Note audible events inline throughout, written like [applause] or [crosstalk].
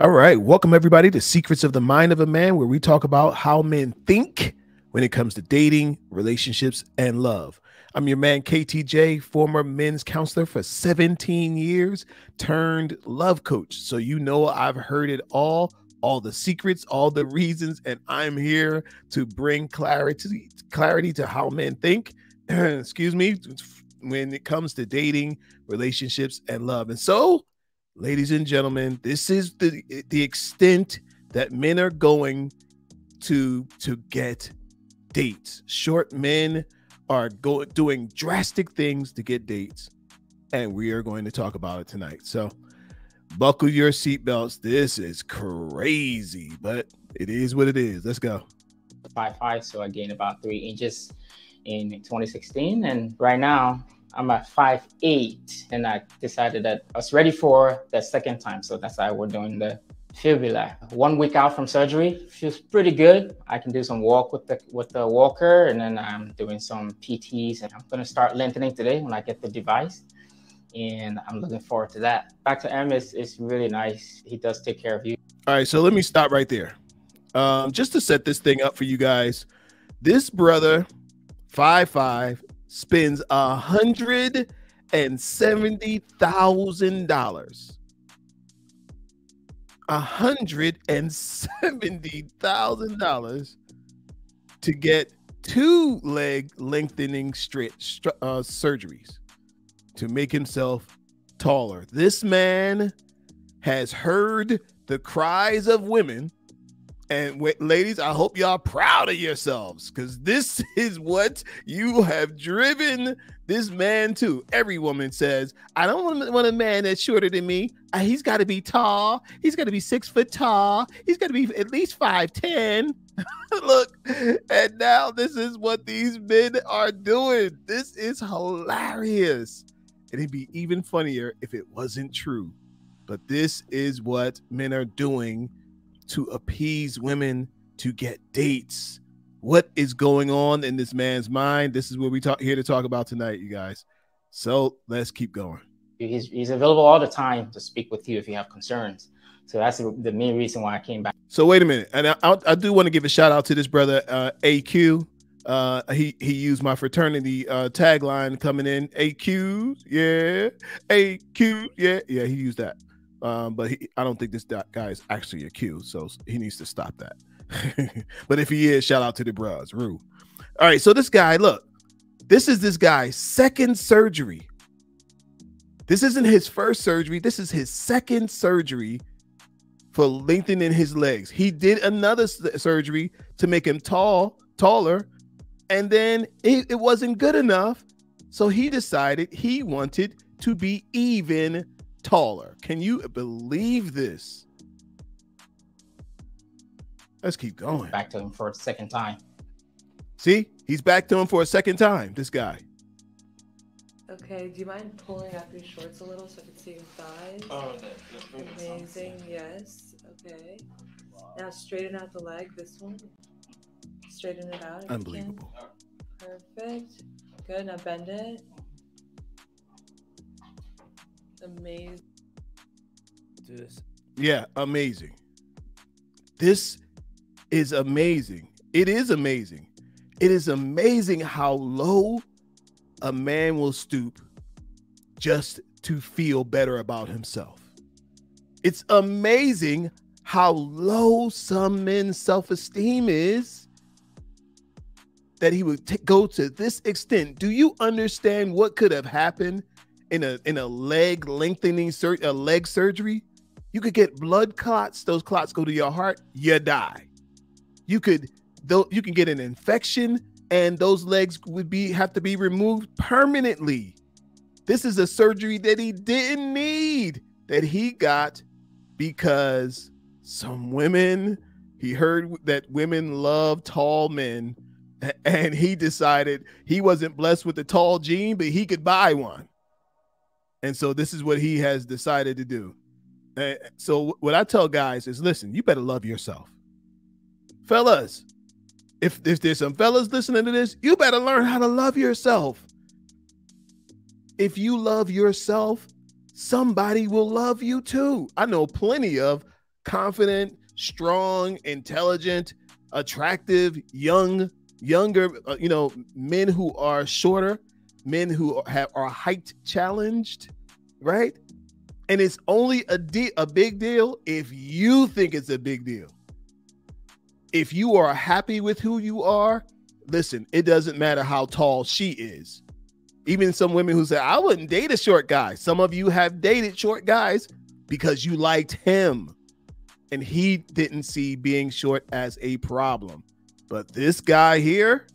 All right. Welcome, everybody, to Secrets of the Mind of a Man, where we talk about how men think when it comes to dating, relationships, and love. I'm your man, KTJ, former men's counselor for 17 years, turned love coach. So, you know, I've heard it all, all the secrets, all the reasons, and I'm here to bring clarity, clarity to how men think. [clears throat] Excuse me, when it comes to dating, relationships, and love. And so, ladies and gentlemen, this is the the extent that men are going to to get dates. Short men are going doing drastic things to get dates, and we are going to talk about it tonight. So, buckle your seatbelts. This is crazy, but it is what it is. Let's go. Five five, so I gained about three inches in 2016, and right now I'm at five eight, and I decided that I was ready for the second time. So that's why we're doing the fibula. One week out from surgery, feels pretty good. I can do some walk with the with the walker, and then I'm doing some PTs, and I'm gonna start lengthening today when I get the device. And I'm looking forward to that. Back to M is is really nice. He does take care of you. All right, so let me stop right there. Um, just to set this thing up for you guys, this brother, five five, spends a hundred and seventy thousand dollars. A hundred and seventy thousand dollars to get two leg lengthening stretch uh, surgeries to make himself taller. This man has heard the cries of women and ladies, I hope y'all proud of yourselves because this [laughs] is what you have driven this man to. Every woman says, I don't want, a man that's shorter than me. He's got to be tall. He's got to be six foot tall. He's got to be at least 5'10. [laughs] Look, and now this is what these men are doing. This is hilarious. It'd be even funnier if it wasn't true. But this is what men are doing to appease women to get dates. What is going on in this man's mind? This is what we talk here to talk about tonight, you guys. So let's keep going. He's, he's available all the time to speak with you if you have concerns. So that's the main reason why I came back. So wait a minute, and I, I, do want to give a shout out to this brother uh, AQ. Uh, he he used my fraternity uh, tagline coming in. AQ, yeah, AQ, yeah, yeah. He used that. Um, but he, I don't think this guy is actually accused, so he needs to stop that. [laughs] but if he is, shout out to the bros, Rue. All right, so this guy, look, this is this guy's second surgery. This isn't his first surgery. This is his second surgery for lengthening his legs. He did another surgery to make him tall, taller, and then it, it wasn't good enough. So he decided he wanted to be even taller. Can you believe this? Let's keep going. Back to him for a second time. See, he's back to him for a second time. This guy. Okay, do you mind pulling up your shorts a little so I can see your thighs? Oh, Amazing, yes. Okay. Now straighten out the leg, this one. Straighten it out. Unbelievable. Perfect. Good. Now bend it. Amazing. This. Yeah, amazing. This is amazing. It is amazing. It is amazing how low a man will stoop just to feel better about himself. It's amazing how low some men's self esteem is that he would t- go to this extent. Do you understand what could have happened in a in a leg lengthening sur- a leg surgery, you could get blood clots. Those clots go to your heart, you die. You could though you can get an infection and those legs would be have to be removed permanently. This is a surgery that he didn't need that he got because some women he heard that women love tall men and he decided he wasn't blessed with a tall gene but he could buy one and so this is what he has decided to do. And so what I tell guys is listen, you better love yourself. Fellas, if, if there's some fellas listening to this, you better learn how to love yourself. If you love yourself, somebody will love you too. I know plenty of confident, strong, intelligent, attractive, young, younger, uh, you know, men who are shorter, men who have are height challenged, right? And it's only a a big deal if you think it's a big deal. If you are happy with who you are, listen, it doesn't matter how tall she is. Even some women who say, I wouldn't date a short guy. Some of you have dated short guys because you liked him and he didn't see being short as a problem. But this guy here,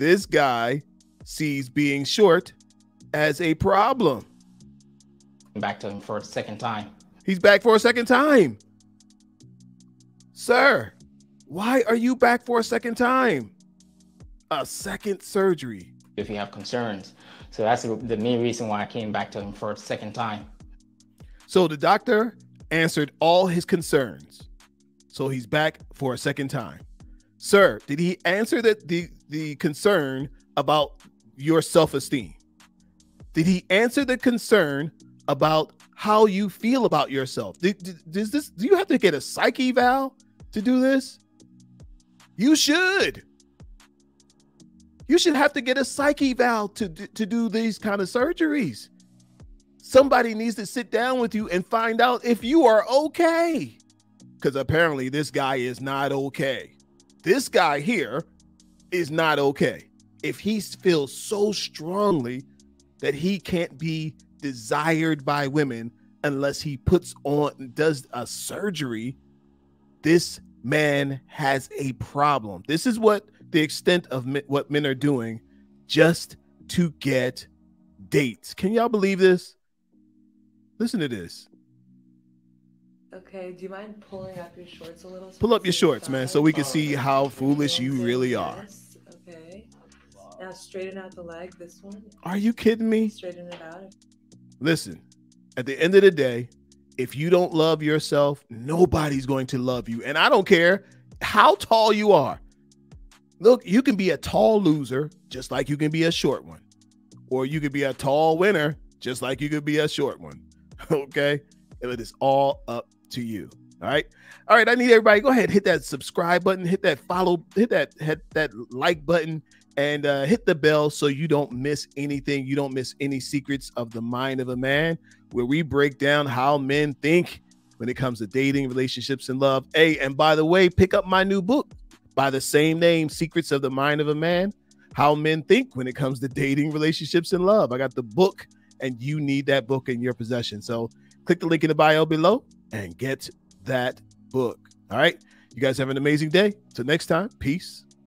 this guy sees being short as a problem. Back to him for a second time. He's back for a second time. Sir, why are you back for a second time? A second surgery. If you have concerns. So that's the main reason why I came back to him for a second time. So the doctor answered all his concerns. So he's back for a second time. Sir, did he answer that the, the concern about your self-esteem? Did he answer the concern about how you feel about yourself? Does this do you have to get a psyche eval to do this? You should. You should have to get a psyche eval to, to do these kind of surgeries. Somebody needs to sit down with you and find out if you are okay. Because apparently, this guy is not okay. This guy here is not okay. If he feels so strongly that he can't be desired by women unless he puts on, does a surgery, this man has a problem. This is what the extent of what men are doing just to get dates. Can y'all believe this? Listen to this. Okay, do you mind pulling up your shorts a little? Pull up your shorts, man, so we can see how foolish you really are. Uh, now straighten out the leg, this one. Are you kidding me? Straighten it out. Listen, at the end of the day, if you don't love yourself, nobody's going to love you. And I don't care how tall you are. Look, you can be a tall loser just like you can be a short one. Or you could be a tall winner just like you could be a short one. [laughs] okay? It is all up to you. All right. All right. I need everybody go ahead, hit that subscribe button, hit that follow, hit that hit that like button, and uh, hit the bell so you don't miss anything. You don't miss any secrets of the mind of a man, where we break down how men think when it comes to dating, relationships, and love. Hey, and by the way, pick up my new book by the same name, Secrets of the Mind of a Man How Men Think When It Comes to Dating, Relationships, and Love. I got the book, and you need that book in your possession. So click the link in the bio below and get that book. All right. You guys have an amazing day. Till next time, peace